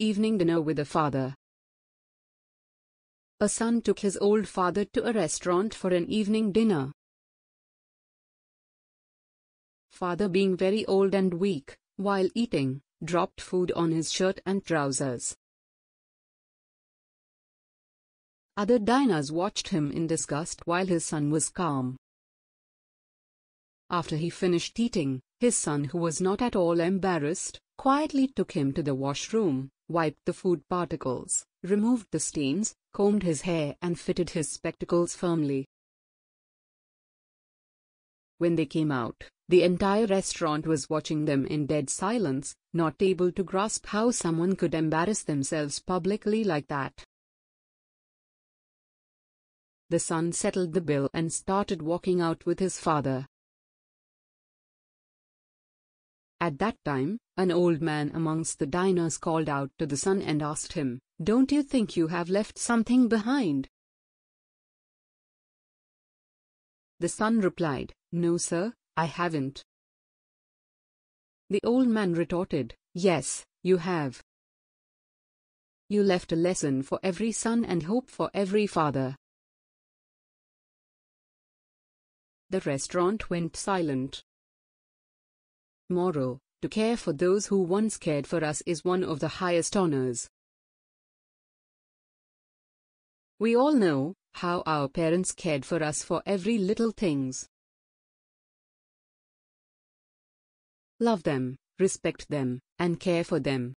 Evening dinner with a father. A son took his old father to a restaurant for an evening dinner. Father being very old and weak, while eating, dropped food on his shirt and trousers. Other diners watched him in disgust while his son was calm. After he finished eating, his son who was not at all embarrassed, quietly took him to the washroom, wiped the food particles, removed the stains, combed his hair and fitted his spectacles firmly. When they came out, the entire restaurant was watching them in dead silence, not able to grasp how someone could embarrass themselves publicly like that. The son settled the bill and started walking out with his father. At that time, an old man amongst the diners called out to the son and asked him, Don't you think you have left something behind? The son replied, No, sir, I haven't. The old man retorted, Yes, you have. You left a lesson for every son and hope for every father. The restaurant went silent. Moral, to care for those who once cared for us is one of the highest honors. We all know how our parents cared for us for every little things. Love them, respect them, and care for them.